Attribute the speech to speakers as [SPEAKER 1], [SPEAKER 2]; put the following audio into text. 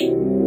[SPEAKER 1] you